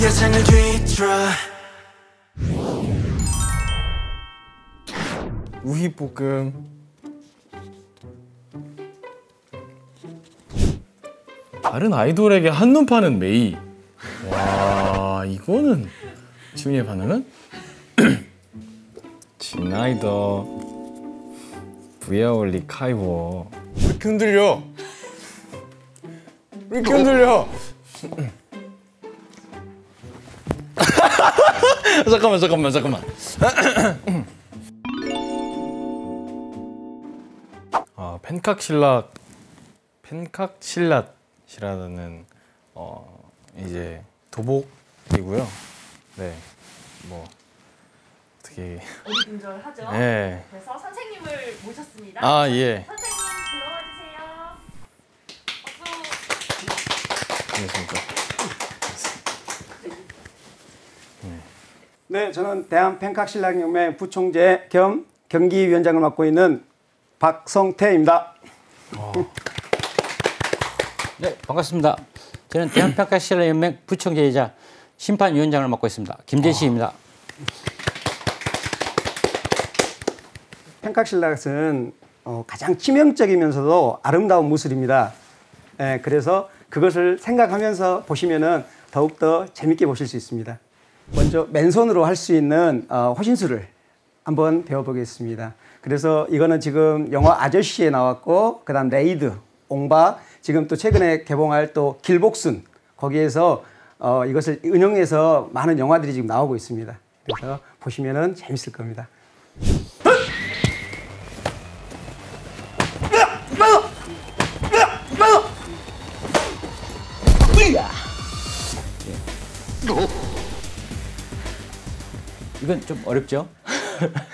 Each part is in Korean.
예상을 뒤돌아 우희볶음. 다른 아이돌에게 한눈 파는 메이 와 이거는 지훈이의 반응은? 진아이더 부야올리 카이워. 왜 이렇게 흔들려? 왜 이렇게 흔들려? 잠깐만 잠깐만 잠깐만. 아 펜칵실락 펜칵실랏이라는 어 이제 도복 이고요. 네, 뭐 어떻게 어리둥절하죠. 네. 그래서 선생님을 모셨습니다. 아 예. 선생님 들어와 주세요. 안녕하십니까. 네, 저는 대한 펜칵신랑연맹 부총재 겸 경기위원장을 맡고 있는 박성태입니다. 네, 반갑습니다. 저는 대한평가실연맹 부총재이자 심판위원장을 맡고 있습니다. 김재식입니다. 펜칵실랏은 어, 가장 치명적이면서도 아름다운 무술입니다. 예, 그래서 그것을 생각하면서 보시면은 더욱더 재밌게 보실 수 있습니다. 먼저 맨손으로 할 수 있는 어, 호신술을 한번 배워보겠습니다. 그래서 이거는 지금 영화 아저씨에 나왔고, 그 다음 레이드, 옹박, 지금 또 최근에 개봉할 또 길복순, 거기에서 어, 이것을 응용해서 많은 영화들이 지금 나오고 있습니다. 그래서 보시면은 재밌을 겁니다. 이건 좀 어렵죠?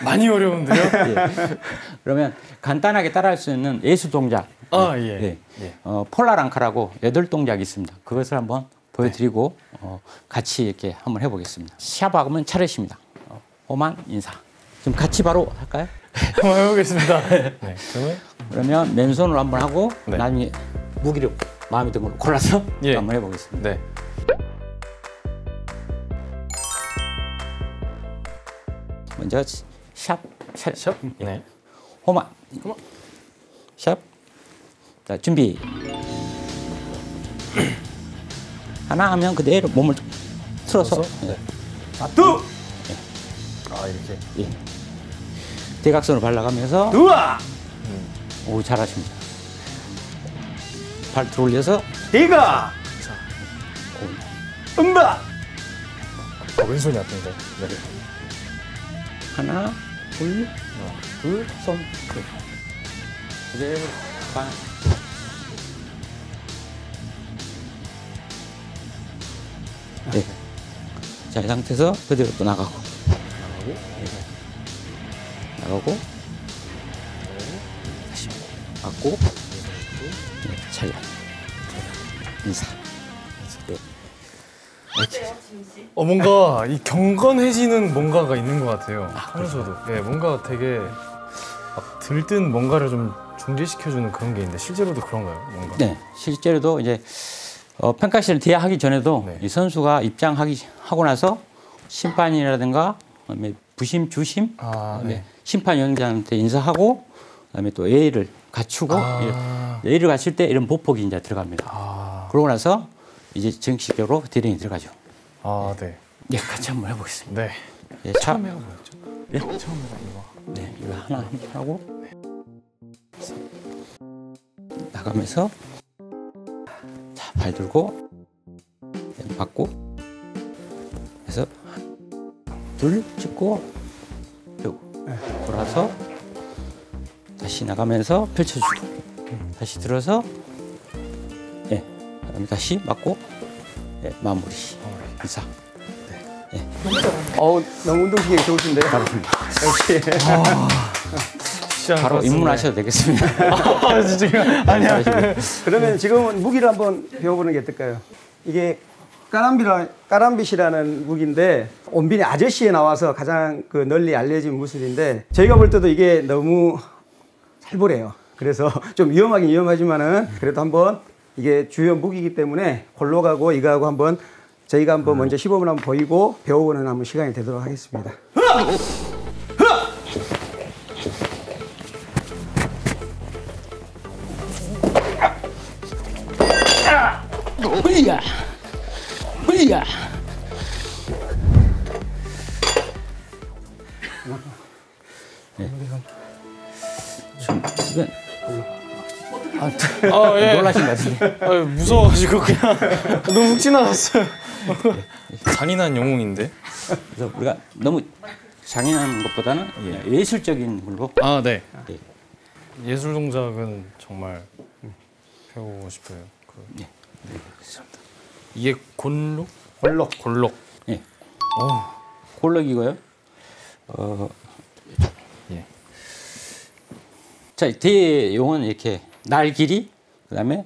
많이 어려운데요? 예. 그러면 간단하게 따라할 수 있는 예수 동작. 아 예. 예. 예. 어, 폴라랑카라고 여덟 동작이 있습니다. 그것을 한번 보여드리고 어, 같이 이렇게 한번 해보겠습니다. 샤박하면 차례십니다. 어, 오만 인사. 지금 같이 바로 할까요? 한번 해보겠습니다. 네. 그러면 그러면 맨손으로 한번 하고 네. 나중에 무기를 마음에 드는 걸로 골라서 예. 한번 해보겠습니다. 네. 먼저 샵, 샵, 샵. 네. 호만, 호만. 샵. 자 준비. 하나 하면 그대로 몸을 틀어서 틀어서? 예. 두, 아 이렇게. 예. 대각선을 발라가면서 두아, 오 잘하십니다. 발 들어올려서 디가, 음바, 어, 왼손이 아픈데. 네. 하나, 둘, 둘, 손, 둘. 그대로 반. 네. 자, 이 상태에서 그대로 또 나가고. 나가고. 나가고. 다시 맞고. 네, 차려. 인사. 네. 어 뭔가 이 경건해지는 뭔가가 있는 것 같아요. 하면서도 예 뭔가 되게 막 들뜬 뭔가를 좀 중지시켜주는 그런 게 있는데 실제로도 그런가요? 뭔가. 네, 실제로도 이제 어, 평가실을 대하기 전에도 네. 이 선수가 입장하기 하고 나서 심판이라든가 그다음에 부심 주심 아, 그다음에 네. 심판 위원장한테 인사하고 그다음에 또 예의를 갖추고 아. 예- 예의를 갖출 때 이런 보폭이 이제 들어갑니다. 아, 그러고 나서 이제 정식적으로 대령이 들어가죠. 아 네. 네, 같이 한번 해보겠습니다. 네. 예, 차, 처음에가 뭐였죠? 네? 처음에가 이거. 네, 이거 하나 하고 나가면서 자, 발 들고 네, 받고 해서 둘 찍고 쭉 돌아서 다시 나가면서 펼쳐주고. 다시 들어서 예, 그다음에 다시 맞고 예, 마무리 인사. 어우, 너무 운동신경이 좋으신데요? 역시. 시장 바로 같습니다. 입문하셔도 되겠습니다. 아 진짜 아니야. 그러면 지금은 무기를 한번 배워보는 게 어떨까요? 이게 까람비라, 까람빗이라는 무기인데 온빈이 아저씨에 나와서 가장 그 널리 알려진 무술인데 저희가 볼 때도 이게 너무 살벌해요. 그래서 좀 위험하긴 위험하지만은 그래도 한번 이게 주요 무기이기 때문에 골로 가고 이거하고 한번 저희가 한번 먼저 시범을 한번 보이고 배워보는 한번 시간이 되도록 하겠습니다. 흘리야, 흘리야. 지금 아 예. 놀라신 것 같은데. 아, 무서워가지고 그냥 너무 훅 지나갔어요. 잔인한 영웅인데. 그래서 우리가 너무 장인한 것보다는 예 술적인 걸로 아 네. 예. 예술 동작은 정말 배우고 싶어요. 그, 예. 이게 곤록? 골록. 골록. 예. 골럭이고요. 어, 예. 자, 대용은 이렇게 날 길이, 그다음에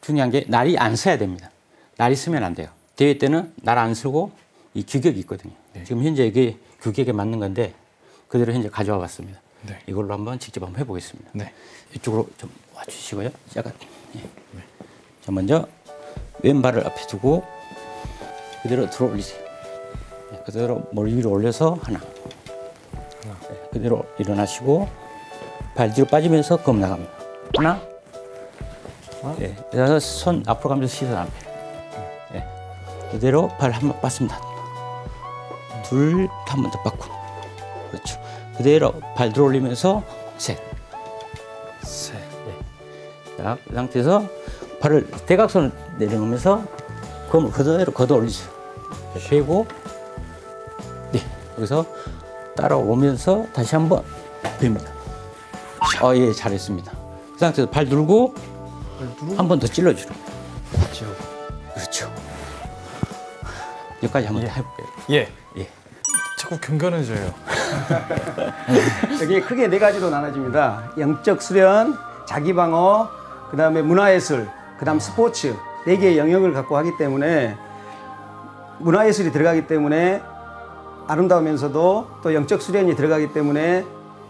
중요한 게 날이 안 서야 됩니다. 날이 서면 안 돼요. 대회 때는 날안 서고 이 규격이 있거든요. 지금 현재 이게 규격에 맞는 건데 그대로 현재 가져와 봤습니다. 네. 이걸로 한번 직접 한번 해보겠습니다. 네. 이쪽으로 좀 와주시고요. 약간. 예. 자, 먼저 왼발을 앞에 두고 그대로 들어 올리세요. 예, 그대로 머리 위로 올려서 하나. 예, 그대로 일어나시고 발 뒤로 빠지면서 검 나갑니다. 하나. 예, 그래서 손 앞으로 가면서 시선 앞에. 예, 그대로 발 한 번 빠습니다. 둘, 한 번 더 빠고. 그렇죠. 그대로 발 들어 올리면서 셋. 셋. 자, 그 상태에서 발을 대각선을 내려놓으면서 검을 그대로 걷어 올리세요. 펴고, 네, 여기서 따라오면서 다시 한번 뺍니다. 어, 예, 잘했습니다. 그 상태에서 발 들고 한 번 더 찔러주는 거예요. 그렇죠. 여기까지 한번 더 해볼게요. 예. 예. 자꾸 경건해져요. 여기 크게 네 가지로 나눠집니다. 영적 수련, 자기 방어, 그 다음에 문화예술, 그다음 스포츠 네 개의 영역을 갖고 하기 때문에 문화예술이 들어가기 때문에 아름다우면서도 또 영적 수련이 들어가기 때문에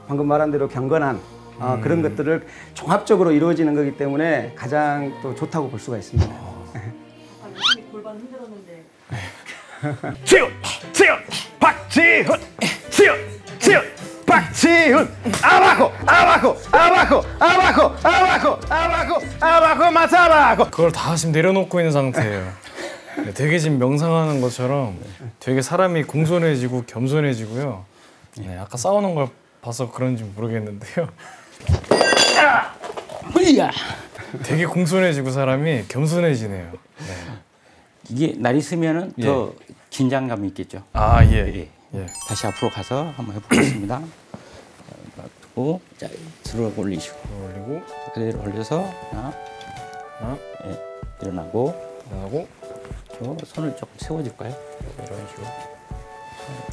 방금 말한 대로 경건한 어, 그런 것들을 종합적으로 이루어지는 거기 때문에 가장 또 좋다고 볼 수가 있습니다. 아, 골반 흔들었는데 지훈, 지훈, 박지훈, 지훈, 지훈, 박지훈, 아바코, 아바코, 아바코, 아바코, 아바코, 마사바코. 그걸 다 지금 내려놓고 있는 상태예요. 네, 되게 지금 명상하는 것처럼 되게 사람이 공손해지고 겸손해지고요. 네, 아까 싸우는 걸 봐서 그런지 모르겠는데요. 흘리야! 되게 공손해지고 사람이 겸손해지네요. 이게 날이 서면은 더 긴장감이 있겠죠. 아 예. 예. 예. 다시 앞으로 가서 한번 해보겠습니다. 두고 자 들어 올리시고 올리고 그대로 올려서 하나, 하나, 예, 일어나고 하고 저 손을 조금 세워줄까요? 이런 식으로 예.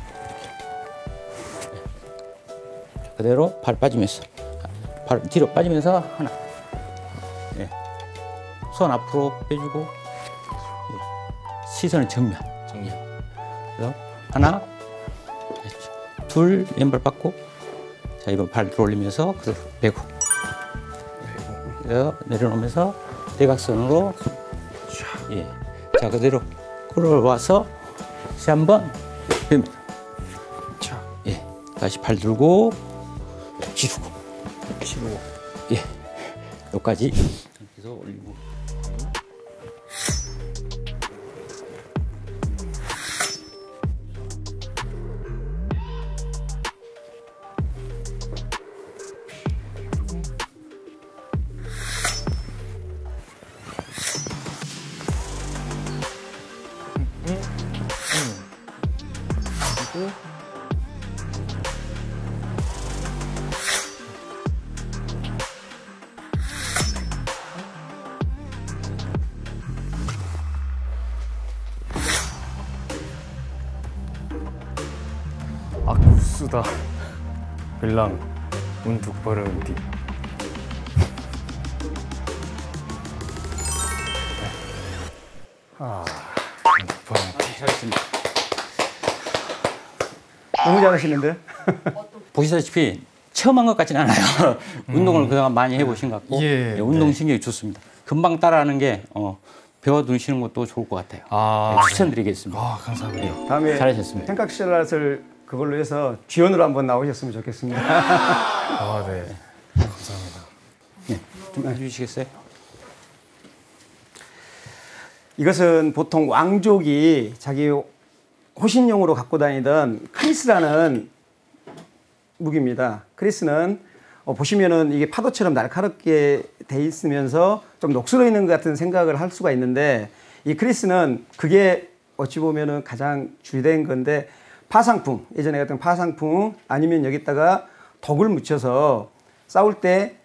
그대로 발 빠지면서 발 뒤로 빠지면서 하나, 예. 손 앞으로 빼주고 예. 시선을 정면. 정리. 그래서 하나. 둘 왼발 받고 자 이번 발 들어올리면서 그대로 빼고 그래서 내려놓으면서 대각선으로 예. 자 그대로 끌어와서 다시 한번 뺍니다. 자. 예. 다시 발 들고 지르고 치고 예. 여기까지 아쿠스다 빌랑 운둑버르디 운둑버르디 잘했습니다. 너무 잘하시는데? 보시다시피 처음 한것 같지는 않아요. 운동을 그동안 많이 해보신 것 같고 예, 예, 운동신경이 좋습니다. 금방 따라하는 게 어, 배워두시는 것도 좋을 것 같아요. 아, 네, 추천드리겠습니다. 아 감사합니다. 다음에 잘하셨습니다. 생각실라를 그걸로 해서 지원으로 한번 나오셨으면 좋겠습니다. 아 네. 감사합니다. 네, 좀 해주시겠어요? 이것은 보통 왕족이 자기 호신용으로 갖고 다니던 크리스라는 무기입니다. 크리스는 어, 보시면은 이게 파도처럼 날카롭게 돼 있으면서 좀 녹슬어 있는 것 같은 생각을 할 수가 있는데 이 크리스는 그게 어찌 보면은 가장 주된 건데 파상풍 예전에 같은 파상풍 아니면 여기다가 덕을 묻혀서 싸울 때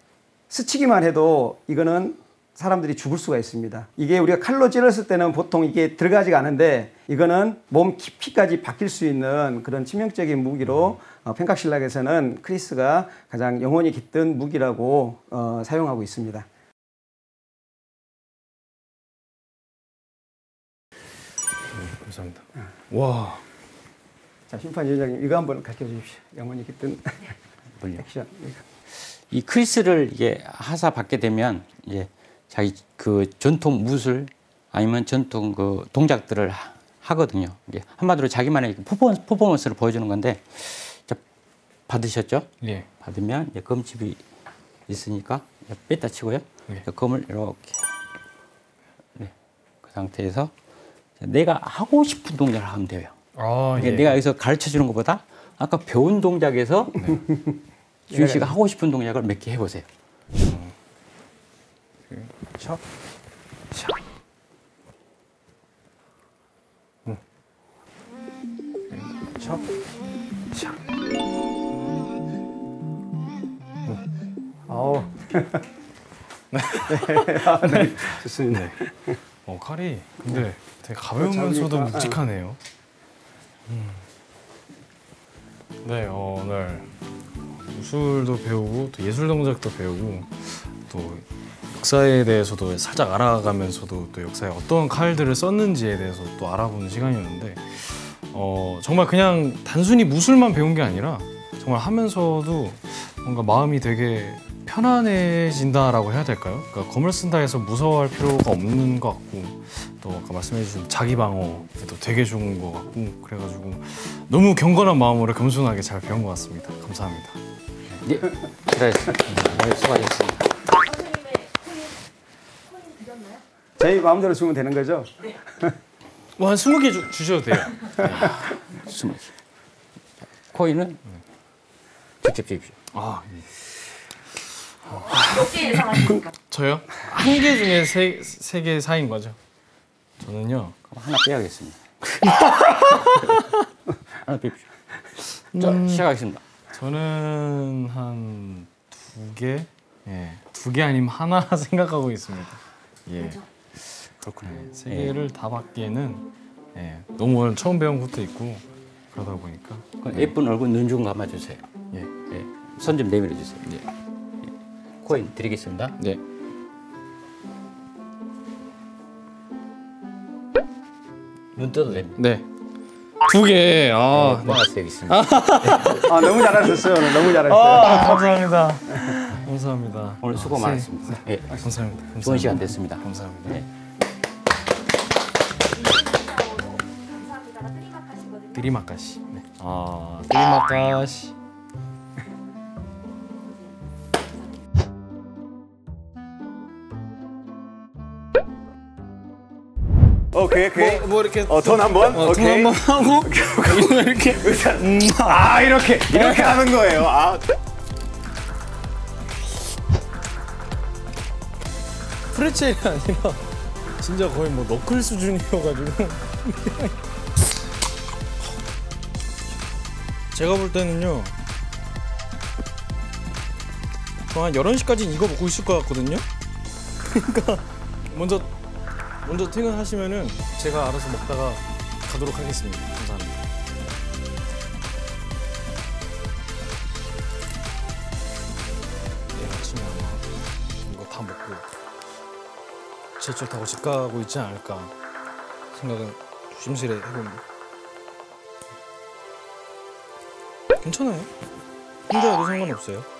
스치기만 해도 이거는 사람들이 죽을 수가 있습니다. 이게 우리가 칼로 찔렀을 때는 보통 이게 들어가지가 않은데 이거는 몸 깊이까지 박힐 수 있는 그런 치명적인 무기로 어, 펜각실락에서는 크리스가 가장 영혼이 깃든 무기라고 어, 사용하고 있습니다. 감사합니다. 와. 자 심판위원장님 이거 한번 가르쳐 주십시오. 영혼이 깃든? 액션. 이 크리스를 이게 하사 받게 되면 이제 자기 그 전통 무술 아니면 전통 그 동작들을 하- 하거든요. 이게 한마디로 자기만의 퍼포먼스, 퍼포먼스를 보여주는 건데 자, 받으셨죠? 예. 받으면 이제 검집이 있으니까 뺐다 치고요. 네. 이제 검을 이렇게 네, 그 상태에서 내가 하고 싶은 동작을 하면 돼요. 아 그러니까 예. 내가 여기서 가르쳐 주는 것보다 아까 배운 동작에서 주희 씨가 하고 싶은 동작을 몇 개 해보세요. 샵. 샵. 응. 샵. 샵. 아우. 네. 아, 네. 좋습니다. 어 칼이 근데 되게 가벼우면서도 잡으니까, 묵직하네요. 음. 네 어, 오늘 무술도 배우고 또 예술 동작도 배우고 또 역사에 대해서도 살짝 알아가면서도 또 역사에 어떤 칼들을 썼는지에 대해서 또 알아보는 시간이었는데 어, 정말 그냥 단순히 무술만 배운 게 아니라 정말 하면서도 뭔가 마음이 되게 편안해진다라고 해야 될까요? 그러니까 검을 쓴다 해서 무서워할 필요가 없는 것 같고 또 아까 말씀해주신 자기 방어에도 되게 좋은 것 같고 그래가지고 너무 경건한 마음으로 겸손하게 잘 배운 것 같습니다. 감사합니다. 네, 잘하셨습니다. 오늘 수고하셨습니다. 선생님의 코인 코인 드렸나요? 저희 마음대로 주면 되는 거죠? 뭐한 스무 개 주, 주셔도 돼요. 스무 개. 코인은 직접 주십시오. 아몇개 예상하십니까? 저요? 한 개 중에 세 세 개 사인 거죠? 저는요. 그럼 하나 빼야겠습니다. 하나 빼십시오. 자, 시작하겠습니다. 저는 한 두 개, 예, 두 개 아니면 하나 생각하고 있습니다. 예, 그렇군요. 세 예. 개를 다 받기에는 예, 너무 오늘 처음 배운 것도 있고 그러다 보니까 그럼 예쁜 얼굴 눈 좀 감아주세요. 예, 예, 손 좀 내밀어 주세요. 예. 예. 코인 드리겠습니다. 네. 눈 떠도 됩니다. 네. 두 개. 아, 네, 보너스 여기 있습니다. 아 너무 잘하셨어요. 오늘 너무 잘하셨어요. 아, 감사합니다. 감사합니다. 오늘 수고 세- 많았습니다. 예, 감사합니다. 감사합니다. 좋은 시간 됐습니다. 감사합니다. 네. 드리마카시. 네. 아, 드리마카시. 오케이 오케이. 뭐 이렇게 어, 턴 한 번. 어, 톤 오케이. 한번 하고 이렇게 아 이렇게 이렇게 하는 거예요. 아 프레첼이 아니라 진짜 거의 뭐 너클 수준이어가지고 제가 볼 때는요 저한 11시까지 이거 먹고 있을 것 같거든요 그러니까 먼저 먼저 퇴근하시면은 제가 알아서 먹다가 가도록 하겠습니다 감사합니다 내일 아침에 아마 이거 다 먹고 지하철 타고 집 가고 있지 않을까 생각은 조심스레 해봅니다. 괜찮아요. 혼자 해도 상관없어요.